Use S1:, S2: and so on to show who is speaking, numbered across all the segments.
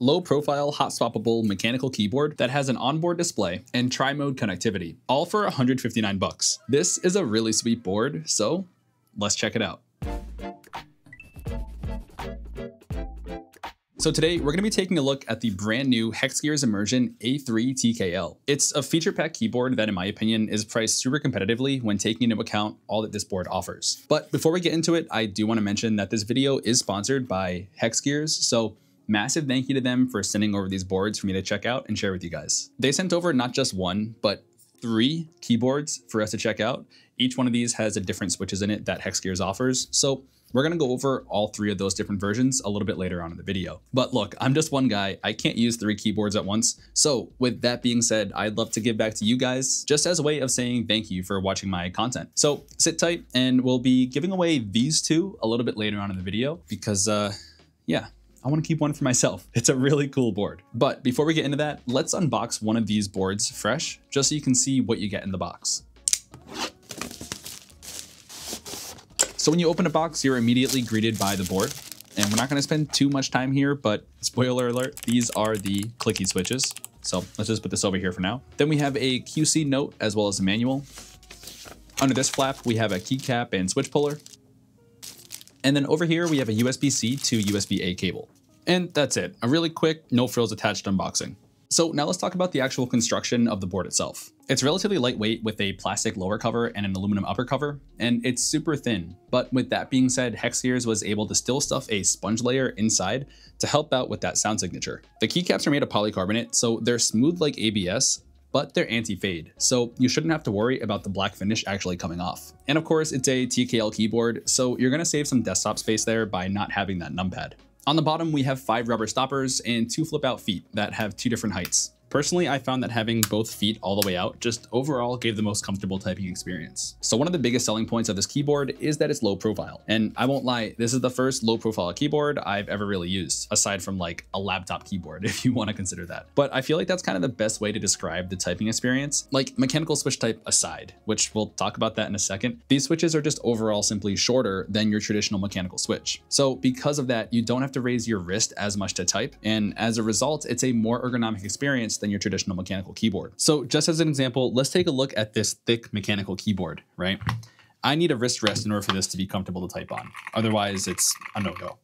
S1: low profile, hot swappable mechanical keyboard that has an onboard display and tri-mode connectivity, all for 159 bucks. This is a really sweet board, so let's check it out. So today we're going to be taking a look at the brand new Hexgears Immersion A3 TKL. It's a feature pack keyboard that in my opinion is priced super competitively when taking into account all that this board offers. But before we get into it, I do want to mention that this video is sponsored by Hexgears. So massive thank you to them for sending over these boards for me to check out and share with you guys. They sent over not just one, but three keyboards for us to check out. Each one of these has a different switches in it that Hexgears offers. So we're to go over all three of those different versions a little bit later on in the video. But look, I'm just one guy. I can't use three keyboards at once. So with that being said, I'd love to give back to you guys just as a way of saying thank you for watching my content. So sit tight and we'll be giving away these two a little bit later on in the video because uh, yeah, I want to keep one for myself. It's a really cool board. But before we get into that, let's unbox one of these boards fresh, just so you can see what you get in the box. So when you open a box, you're immediately greeted by the board. And we're not going to spend too much time here, but spoiler alert, these are the clicky switches. So let's just put this over here for now. Then we have a QC note as well as a manual. Under this flap, we have a keycap and switch puller. And then over here, we have a USB-C to USB-A cable. And that's it, a really quick, no frills attached unboxing. So now let's talk about the actual construction of the board itself. It's relatively lightweight with a plastic lower cover and an aluminum upper cover, and it's super thin. But with that being said, Hexgears was able to still stuff a sponge layer inside to help out with that sound signature. The keycaps are made of polycarbonate, so they're smooth like ABS, but they're anti-fade, so you shouldn't have to worry about the black finish actually coming off. And of course, it's a TKL keyboard, so you're gonna save some desktop space there by not having that numpad. On the bottom, we have five rubber stoppers and two flip out feet that have two different heights. Personally, I found that having both feet all the way out just overall gave the most comfortable typing experience. So one of the biggest selling points of this keyboard is that it's low profile. And I won't lie, this is the first low profile keyboard I've ever really used, aside from like a laptop keyboard, if you want to consider that. But I feel like that's kind of the best way to describe the typing experience. Like mechanical switch type aside, which we'll talk about that in a second, these switches are just overall simply shorter than your traditional mechanical switch. So because of that, you don't have to raise your wrist as much to type. And as a result, it's a more ergonomic experience than your traditional mechanical keyboard. So just as an example, let's take a look at this thick mechanical keyboard, right? I need a wrist rest in order for this to be comfortable to type on. Otherwise, it's a no-go.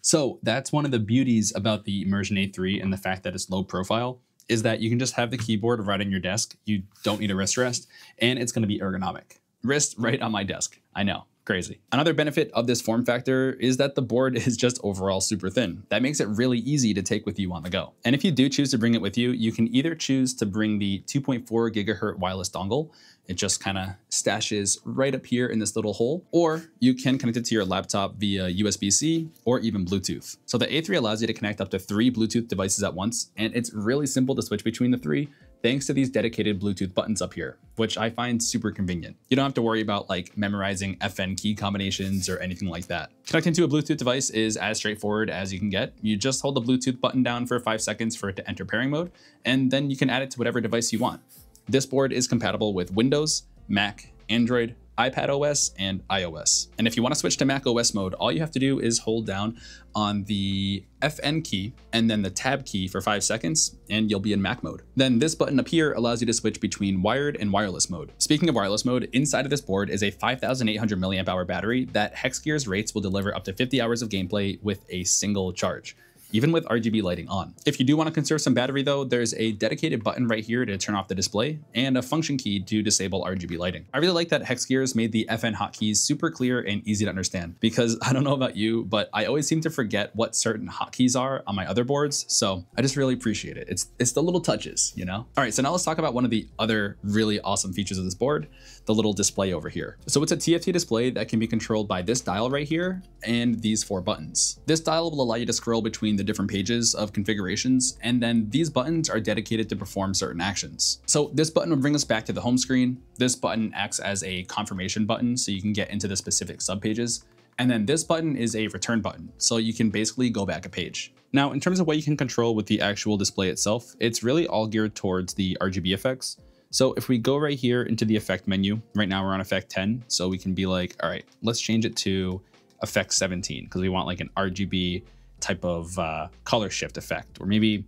S1: So that's one of the beauties about the Immersion A3 and the fact that it's low profile is that you can just have the keyboard right on your desk. You don't need a wrist rest and it's gonna be ergonomic. Wrist right on my desk, I know. Crazy. Another benefit of this form factor is that the board is just overall super thin. That makes it really easy to take with you on the go. And if you do choose to bring it with you, you can either choose to bring the 2.4 gigahertz wireless dongle, it just kind of stashes right up here in this little hole, or you can connect it to your laptop via USB-C or even Bluetooth. So the A3 allows you to connect up to three Bluetooth devices at once, and it's really simple to switch between the three thanks to these dedicated Bluetooth buttons up here, which I find super convenient. You don't have to worry about like memorizing FN key combinations or anything like that. Connecting to a Bluetooth device is as straightforward as you can get. You just hold the Bluetooth button down for five seconds for it to enter pairing mode, and then you can add it to whatever device you want. This board is compatible with Windows, Mac, Android, iPad OS, and iOS. And if you want to switch to Mac OS mode, all you have to do is hold down on the FN key and then the tab key for five seconds, and you'll be in Mac mode. Then this button up here allows you to switch between wired and wireless mode. Speaking of wireless mode, inside of this board is a 5,800 milliamp hour battery that Hexgears rates will deliver up to 50 hours of gameplay with a single charge even with RGB lighting on. If you do want to conserve some battery though, there's a dedicated button right here to turn off the display and a function key to disable RGB lighting. I really like that Hexgears made the FN hotkeys super clear and easy to understand because I don't know about you, but I always seem to forget what certain hotkeys are on my other boards. So I just really appreciate it. It's, it's the little touches, you know? All right, so now let's talk about one of the other really awesome features of this board, the little display over here. So it's a TFT display that can be controlled by this dial right here and these four buttons. This dial will allow you to scroll between the different pages of configurations, and then these buttons are dedicated to perform certain actions. So this button will bring us back to the home screen. This button acts as a confirmation button, so you can get into the specific subpages. And then this button is a return button, so you can basically go back a page. Now, in terms of what you can control with the actual display itself, it's really all geared towards the RGB effects. So if we go right here into the effect menu, right now we're on effect 10, so we can be like, all right, let's change it to effect 17 because we want like an RGB type of uh, color shift effect, or maybe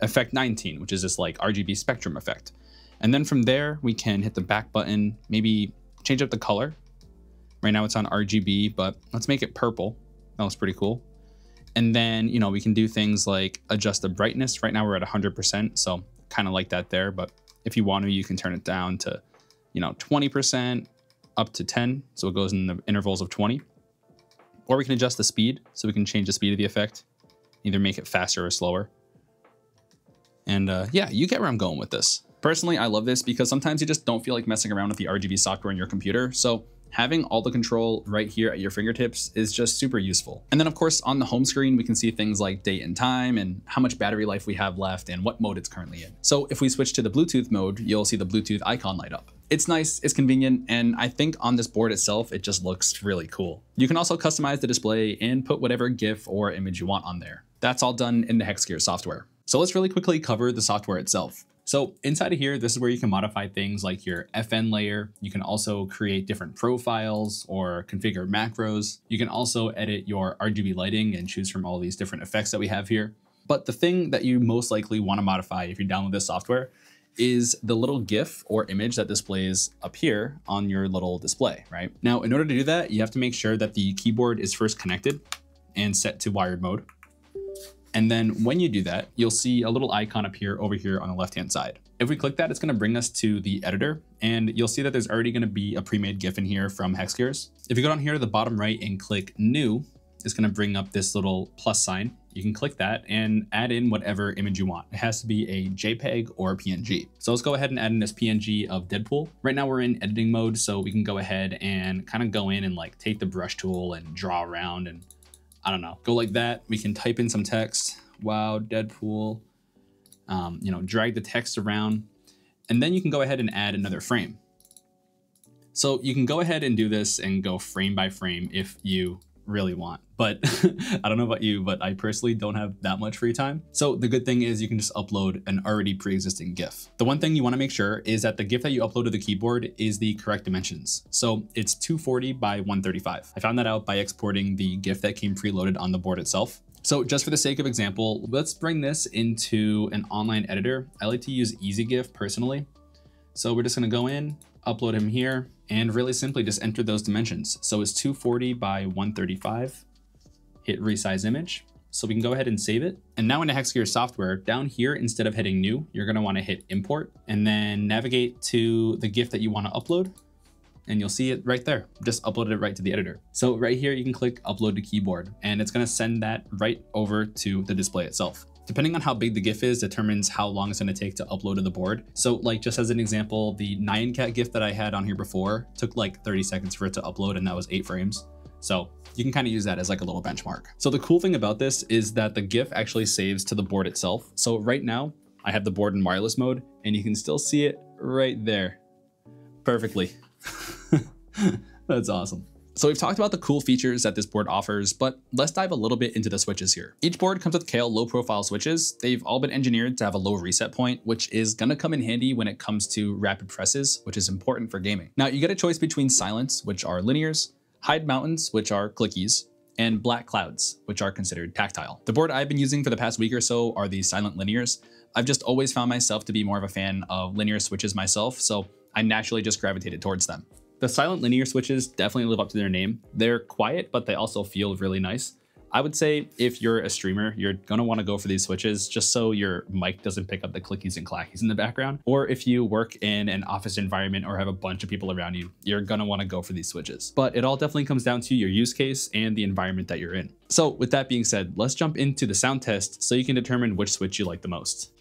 S1: effect 19, which is this like RGB spectrum effect. And then from there, we can hit the back button, maybe change up the color. Right now it's on RGB, but let's make it purple. That was pretty cool. And then, you know, we can do things like adjust the brightness. Right now we're at 100%, so kind of like that there. But if you want to, you can turn it down to, you know, 20% up to 10. So it goes in the intervals of 20. Or we can adjust the speed. So we can change the speed of the effect, either make it faster or slower. And uh, yeah, you get where I'm going with this. Personally, I love this because sometimes you just don't feel like messing around with the RGB software in your computer. So having all the control right here at your fingertips is just super useful. And then of course on the home screen, we can see things like date and time and how much battery life we have left and what mode it's currently in. So if we switch to the Bluetooth mode, you'll see the Bluetooth icon light up. It's nice, it's convenient, and I think on this board itself, it just looks really cool. You can also customize the display and put whatever GIF or image you want on there. That's all done in the Hexgear software. So let's really quickly cover the software itself. So inside of here, this is where you can modify things like your FN layer. You can also create different profiles or configure macros. You can also edit your RGB lighting and choose from all these different effects that we have here. But the thing that you most likely want to modify if you download this software is the little GIF or image that displays up here on your little display, right? Now, in order to do that, you have to make sure that the keyboard is first connected and set to wired mode. And then when you do that, you'll see a little icon appear over here on the left-hand side. If we click that, it's gonna bring us to the editor and you'll see that there's already gonna be a pre-made GIF in here from Hexgears. If you go down here to the bottom right and click new, it's gonna bring up this little plus sign. You can click that and add in whatever image you want. It has to be a JPEG or a PNG. So let's go ahead and add in this PNG of Deadpool. Right now we're in editing mode, so we can go ahead and kind of go in and like take the brush tool and draw around and I don't know, go like that. We can type in some text. Wow, Deadpool. Um, you know, drag the text around. And then you can go ahead and add another frame. So you can go ahead and do this and go frame by frame if you really want. But I don't know about you, but I personally don't have that much free time. So the good thing is you can just upload an already pre-existing GIF. The one thing you wanna make sure is that the GIF that you upload to the keyboard is the correct dimensions. So it's 240 by 135. I found that out by exporting the GIF that came preloaded on the board itself. So just for the sake of example, let's bring this into an online editor. I like to use EZGIF personally. So we're just gonna go in, upload him here, and really simply just enter those dimensions. So it's 240 by 135, hit resize image. So we can go ahead and save it. And now in the Hexgear software, down here, instead of hitting new, you're gonna wanna hit import and then navigate to the GIF that you wanna upload and you'll see it right there. Just uploaded it right to the editor. So right here, you can click upload to keyboard and it's gonna send that right over to the display itself. Depending on how big the GIF is determines how long it's going to take to upload to the board. So like just as an example, the Nyan Cat GIF that I had on here before took like 30 seconds for it to upload and that was eight frames. So you can kind of use that as like a little benchmark. So the cool thing about this is that the GIF actually saves to the board itself. So right now I have the board in wireless mode and you can still see it right there perfectly. That's awesome. So we've talked about the cool features that this board offers, but let's dive a little bit into the switches here. Each board comes with Kailh low profile switches. They've all been engineered to have a low reset point, which is gonna come in handy when it comes to rapid presses, which is important for gaming. Now you get a choice between silence, which are linears, hide mountains, which are clickies, and black clouds, which are considered tactile. The board I've been using for the past week or so are the silent linears. I've just always found myself to be more of a fan of linear switches myself, so I naturally just gravitated towards them. The silent linear switches definitely live up to their name. They're quiet, but they also feel really nice. I would say if you're a streamer, you're gonna wanna go for these switches just so your mic doesn't pick up the clickies and clackies in the background. Or if you work in an office environment or have a bunch of people around you, you're gonna wanna go for these switches. But it all definitely comes down to your use case and the environment that you're in. So with that being said, let's jump into the sound test so you can determine which switch you like the most.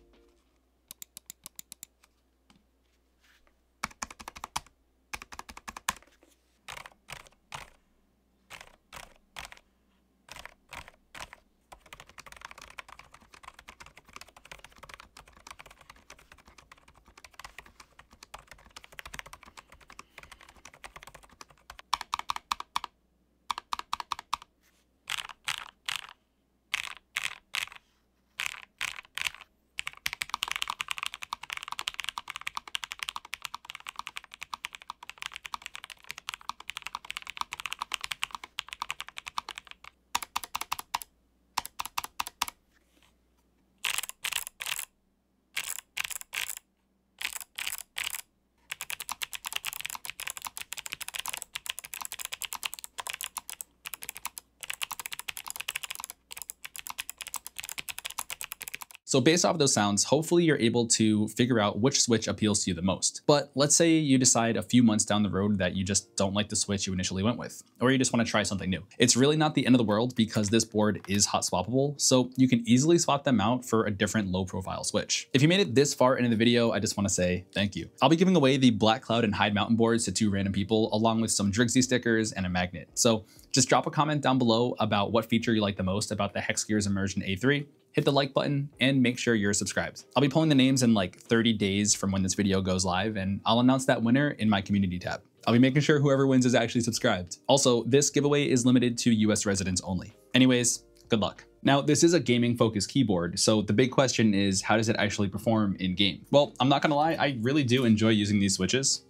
S1: So based off of those sounds, hopefully you're able to figure out which switch appeals to you the most. But let's say you decide a few months down the road that you just don't like the switch you initially went with, or you just want to try something new. It's really not the end of the world because this board is hot swappable, so you can easily swap them out for a different low profile switch. If you made it this far into the video, I just want to say thank you. I'll be giving away the Black Cloud and Hide Mountain boards to two random people, along with some Driggsy stickers and a magnet. So just drop a comment down below about what feature you like the most about the Hexgears Immersion A3 hit the like button, and make sure you're subscribed. I'll be pulling the names in like 30 days from when this video goes live, and I'll announce that winner in my community tab. I'll be making sure whoever wins is actually subscribed. Also, this giveaway is limited to US residents only. Anyways, good luck. Now, this is a gaming focused keyboard, so the big question is how does it actually perform in game? Well, I'm not gonna lie, I really do enjoy using these switches.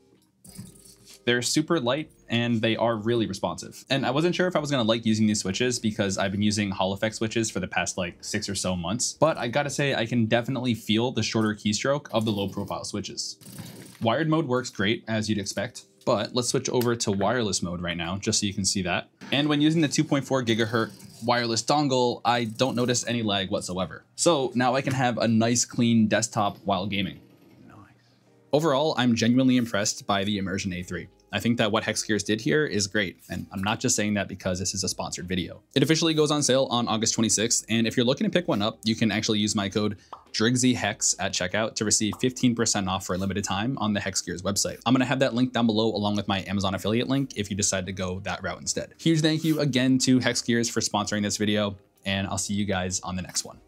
S1: They're super light and they are really responsive. And I wasn't sure if I was gonna like using these switches because I've been using Hall effect switches for the past like six or so months, but I gotta say I can definitely feel the shorter keystroke of the low profile switches. Wired mode works great as you'd expect, but let's switch over to wireless mode right now, just so you can see that. And when using the 2.4 gigahertz wireless dongle, I don't notice any lag whatsoever. So now I can have a nice clean desktop while gaming. Overall, I'm genuinely impressed by the Immersion A3. I think that what Hexgears did here is great, and I'm not just saying that because this is a sponsored video. It officially goes on sale on August 26th, and if you're looking to pick one up, you can actually use my code DriggsyHex at checkout to receive 15% off for a limited time on the Hexgears website. I'm gonna have that link down below along with my Amazon affiliate link if you decide to go that route instead. Huge thank you again to Hexgears for sponsoring this video, and I'll see you guys on the next one.